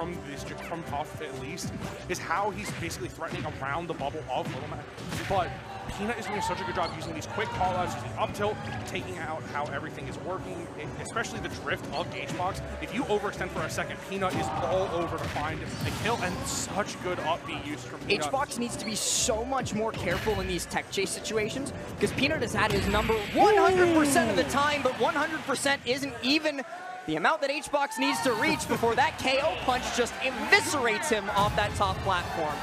from this from Puff at least is how he's basically threatening around the bubble of Little Mac. But Peanut is doing such a good job using these quick callouts, using up tilt, taking out how everything is working, especially the drift of HBox. If you overextend for a second, Peanut is all over to find a kill, and such good up B use from Peanut. HBox needs to be so much more careful in these tech chase situations, because Peanut has had his number 100% of the time, but 100% isn't even the amount that HBox needs to reach before that KO punch just eviscerates him off that top platform.